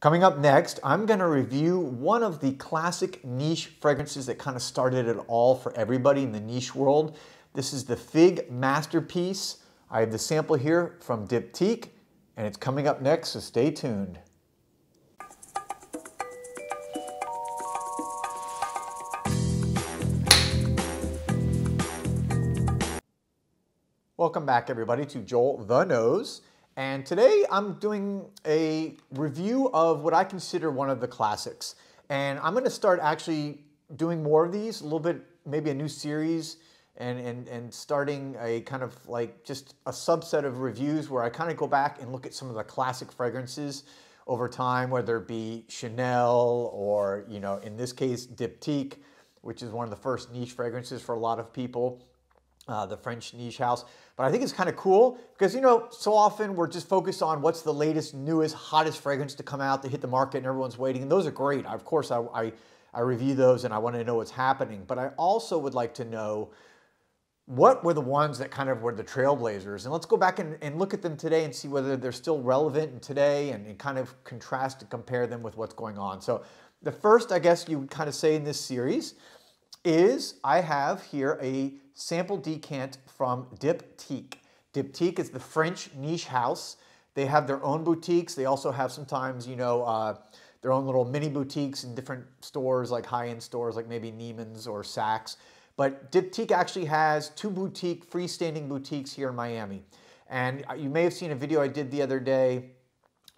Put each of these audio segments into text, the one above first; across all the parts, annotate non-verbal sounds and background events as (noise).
Coming up next, I'm going to review one of the classic niche fragrances that kind of started it all for everybody in the niche world. This is the Fig Masterpiece. I have the sample here from Diptyque, and it's coming up next, so stay tuned. Welcome back everybody to Joel the Nose. And today I'm doing a review of what I consider one of the classics. And I'm gonna start actually doing more of these, a little bit, maybe a new series, and, and, and starting a kind of like just a subset of reviews where I kind of go back and look at some of the classic fragrances over time, whether it be Chanel or, you know, in this case, Diptyque, which is one of the first niche fragrances for a lot of people uh, the French niche house. But I think it's kind of cool because, you know, so often we're just focused on what's the latest, newest, hottest fragrance to come out to hit the market and everyone's waiting. And those are great. Of course, I, I, I review those and I want to know what's happening. But I also would like to know what were the ones that kind of were the trailblazers? And let's go back and, and look at them today and see whether they're still relevant today and, and kind of contrast and compare them with what's going on. So the first, I guess you would kind of say in this series is I have here a sample decant from Diptyque. Diptyque is the French niche house. They have their own boutiques. They also have sometimes, you know, uh, their own little mini boutiques in different stores, like high-end stores, like maybe Neiman's or Saks. But Diptyque actually has two boutique, freestanding boutiques here in Miami. And you may have seen a video I did the other day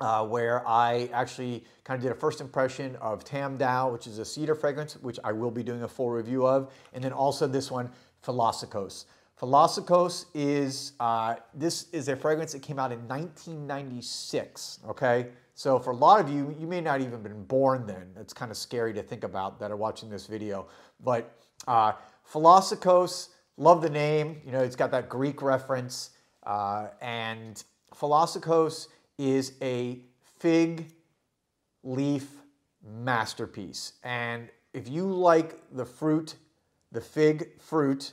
uh, where I actually kind of did a first impression of Tam Dao, which is a cedar fragrance, which I will be doing a full review of, and then also this one, Philosykos. Philosykos is, uh, this is a fragrance that came out in 1996, okay? So for a lot of you, you may not even been born then. It's kind of scary to think about that are watching this video. But uh, love the name. You know, it's got that Greek reference. Uh, and Philosykos is a fig leaf masterpiece. And if you like the fruit, the fig fruit,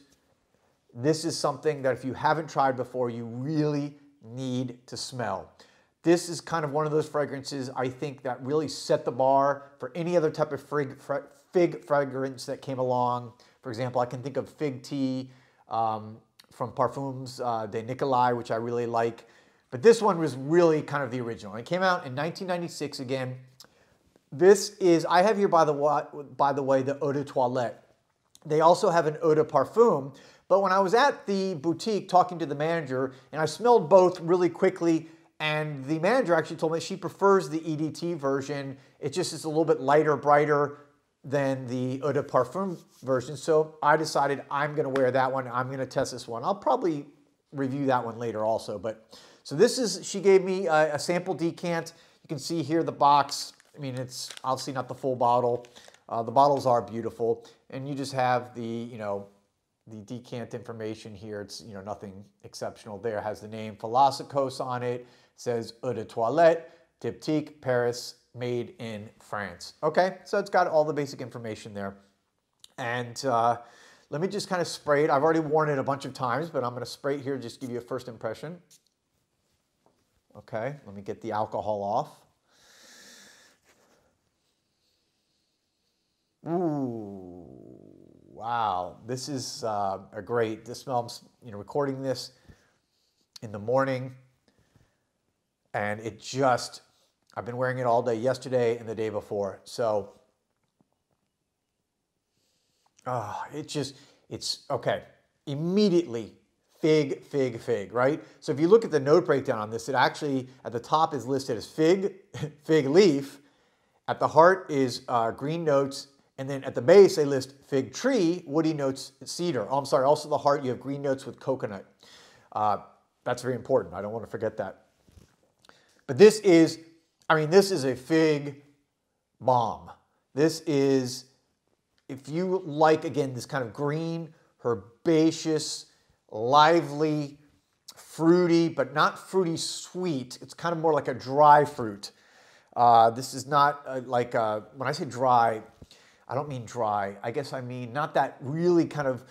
this is something that if you haven't tried before, you really need to smell. This is kind of one of those fragrances I think that really set the bar for any other type of fig, fig fragrance that came along. For example, I can think of fig tea um, from Parfums uh, de Nicolai, which I really like. But this one was really kind of the original. It came out in 1996 again. This is, I have here by the, by the way, the Eau de Toilette. They also have an Eau de Parfum, but when I was at the boutique talking to the manager, and I smelled both really quickly, and the manager actually told me she prefers the EDT version. It just is a little bit lighter, brighter than the Eau de Parfum version. So I decided I'm gonna wear that one. I'm gonna test this one. I'll probably review that one later also, but so this is, she gave me a, a sample decant. You can see here the box. I mean, it's obviously not the full bottle. Uh, the bottles are beautiful. And you just have the, you know, the decant information here. It's, you know, nothing exceptional there. It has the name Philosykos on it. it says Eau de Toilette, Diptyque, Paris, made in France. Okay, so it's got all the basic information there. And uh, let me just kind of spray it. I've already worn it a bunch of times, but I'm going to spray it here just give you a first impression. Okay, let me get the alcohol off. Ooh, wow. This is uh, a great, this smells, you know, recording this in the morning and it just, I've been wearing it all day yesterday and the day before. So, oh, it just, it's, okay, immediately fig, fig, fig, right? So if you look at the note breakdown on this, it actually at the top is listed as fig, (laughs) fig leaf. At the heart is uh, green notes. And then at the base, they list fig tree, woody notes, cedar. Oh, I'm sorry, also the heart, you have green notes with coconut. Uh, that's very important. I don't want to forget that. But this is, I mean, this is a fig bomb. This is, if you like, again, this kind of green, herbaceous, lively, fruity, but not fruity sweet. It's kind of more like a dry fruit. Uh, this is not uh, like, uh, when I say dry, I don't mean dry. I guess I mean not that really kind of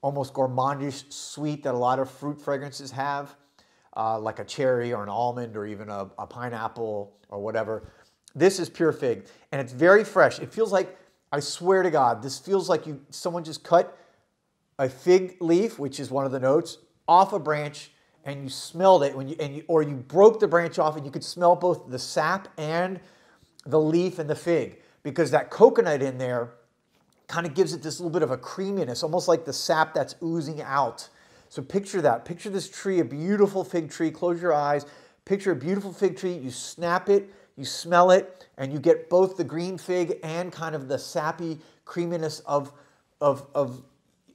almost gourmandish sweet that a lot of fruit fragrances have, uh, like a cherry or an almond or even a, a pineapple or whatever. This is pure fig, and it's very fresh. It feels like, I swear to God, this feels like you someone just cut a fig leaf, which is one of the notes, off a branch, and you smelled it when you, and you, or you broke the branch off, and you could smell both the sap and the leaf and the fig because that coconut in there kind of gives it this little bit of a creaminess, almost like the sap that's oozing out. So picture that. Picture this tree, a beautiful fig tree. Close your eyes. Picture a beautiful fig tree. You snap it, you smell it, and you get both the green fig and kind of the sappy creaminess of, of, of,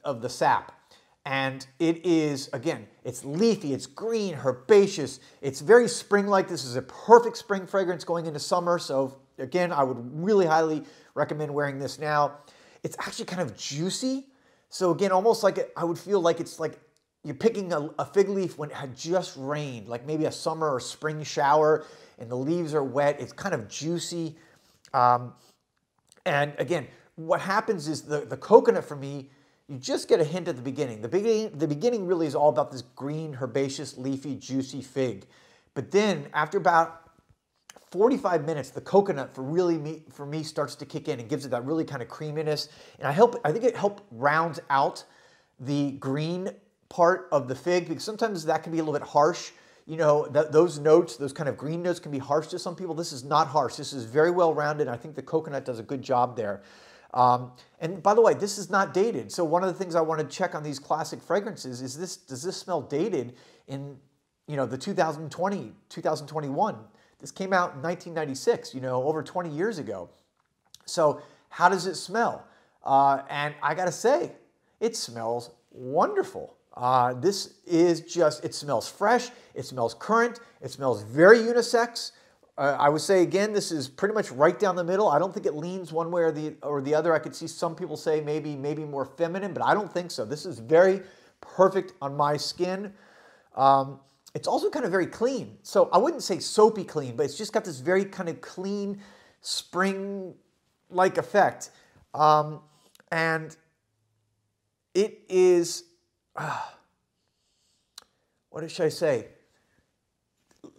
of the sap. And it is, again, it's leafy, it's green, herbaceous, it's very spring like. This is a perfect spring fragrance going into summer. So, again, I would really highly recommend wearing this now. It's actually kind of juicy. So, again, almost like it, I would feel like it's like you're picking a, a, fig leaf when it had just rained, like maybe a summer or spring shower, and the leaves are wet. It's kind of juicy. Um, and again, what happens is the, the coconut for me, you just get a hint at the beginning. The beginning, the beginning really is all about this green, herbaceous, leafy, juicy fig. But then after about 45 minutes, the coconut for really me, for me starts to kick in and gives it that really kind of creaminess. And I help, I think it helped rounds out the green part of the fig because sometimes that can be a little bit harsh. You know, that, those notes, those kind of green notes can be harsh to some people. This is not harsh. This is very well rounded. I think the coconut does a good job there. Um, and by the way, this is not dated. So one of the things I want to check on these classic fragrances is this, does this smell dated in, you know, the 2020, 2021? This came out in 1996, you know, over 20 years ago. So how does it smell? Uh, and I got to say, it smells wonderful. Uh, this is just, it smells fresh, it smells current, it smells very unisex. Uh, I would say again, this is pretty much right down the middle. I don't think it leans one way or the or the other. I could see some people say maybe maybe more feminine, but I don't think so. This is very perfect on my skin. Um, it's also kind of very clean. So I wouldn't say soapy clean, but it's just got this very kind of clean spring-like effect. Um, and it is ah, what should I say?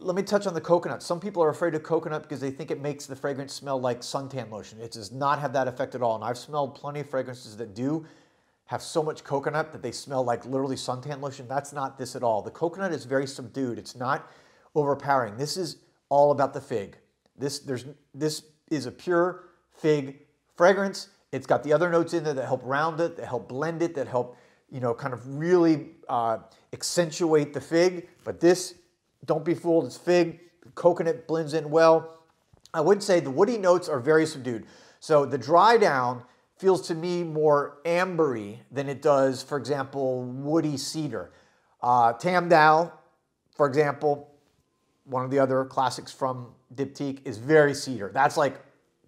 Let me touch on the coconut. Some people are afraid of coconut because they think it makes the fragrance smell like suntan lotion. It does not have that effect at all. And I've smelled plenty of fragrances that do have so much coconut that they smell like literally suntan lotion. That's not this at all. The coconut is very subdued. It's not overpowering. This is all about the fig. This, there's, this is a pure fig fragrance. It's got the other notes in there that help round it, that help blend it, that help you know, kind of really uh, accentuate the fig. But this, don't be fooled, it's fig. Coconut blends in well. I would say the woody notes are very subdued. So the dry down feels to me more ambery than it does, for example, woody cedar. Uh, Tam Dao, for example, one of the other classics from Diptyque is very cedar. That's like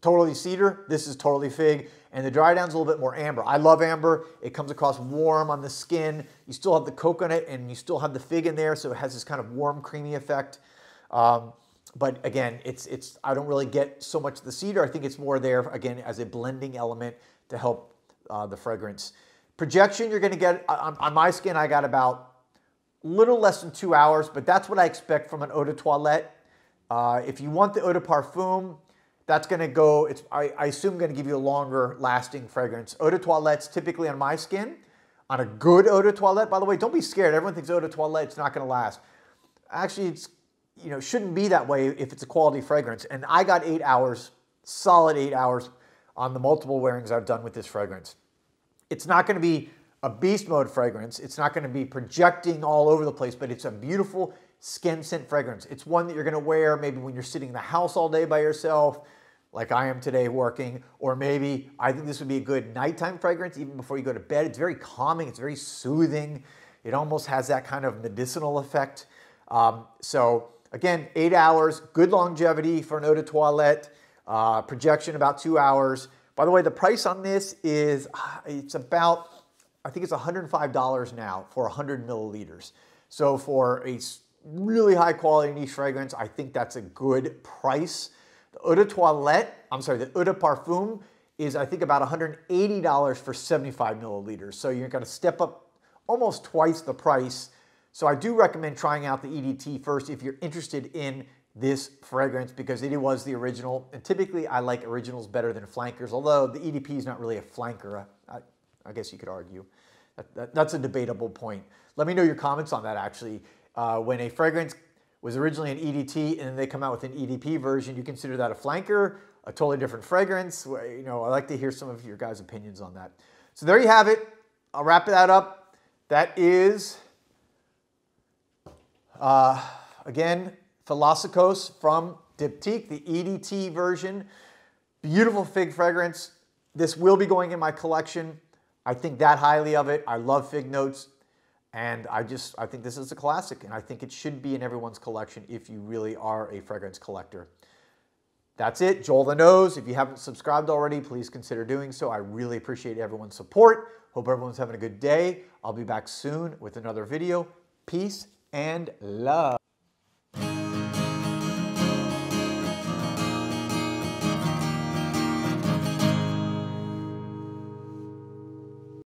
totally cedar. This is totally fig. And the dry down's a little bit more amber. I love amber. It comes across warm on the skin. You still have the coconut and you still have the fig in there, so it has this kind of warm, creamy effect. Um, but again, it's it's I don't really get so much the cedar. I think it's more there again as a blending element to help uh, the fragrance. Projection, you're going to get on, on, my skin. I got about little less than two hours, but that's what I expect from an eau de toilette. Uh, if you want the eau de parfum, that's going to go, it's, I, I assume going to give you a longer lasting fragrance. Eau de toilettes typically on my skin, on a good eau de toilette, by the way, don't be scared. Everyone thinks eau de toilette, it's not going to last. Actually, it's, you know, shouldn't be that way if it's a quality fragrance. And I got eight hours, solid eight hours on the multiple wearings I've done with this fragrance. It's not going to be a beast mode fragrance. It's not going to be projecting all over the place, but it's a beautiful skin scent fragrance. It's one that you're gonna wear maybe when you're sitting in the house all day by yourself, like I am today working, or maybe I think this would be a good nighttime fragrance even before you go to bed. It's very calming, it's very soothing. It almost has that kind of medicinal effect. Um, so again, eight hours, good longevity for an eau de toilette, uh, projection about two hours. By the way, the price on this is, uh, it's about, I think it's $105 now for 100 milliliters. So for a really high quality niche fragrance. I think that's a good price. The Eau de Toilette, I'm sorry, the Eau de Parfum is I think about $180 for 75 milliliters. So you're gonna step up almost twice the price. So I do recommend trying out the EDT first if you're interested in this fragrance because it was the original. And typically I like originals better than flankers, although the EDP is not really a flanker. I, I guess you could argue. That, that, that's a debatable point. Let me know your comments on that actually. Uh, when a fragrance was originally an EDT and then they come out with an EDP version, you consider that a flanker, a totally different fragrance? You know, I like to hear some of your guys' opinions on that. So there you have it. I'll wrap that up. That is, uh, again, Philosykos from Diptyque, the EDT version. Beautiful fig fragrance. This will be going in my collection. I think that highly of it. I love fig notes. And I just, I think this is a classic. And I think it should be in everyone's collection if you really are a fragrance collector. That's it, Joel the Nose. If you haven't subscribed already, please consider doing so. I really appreciate everyone's support. Hope everyone's having a good day. I'll be back soon with another video. Peace and love.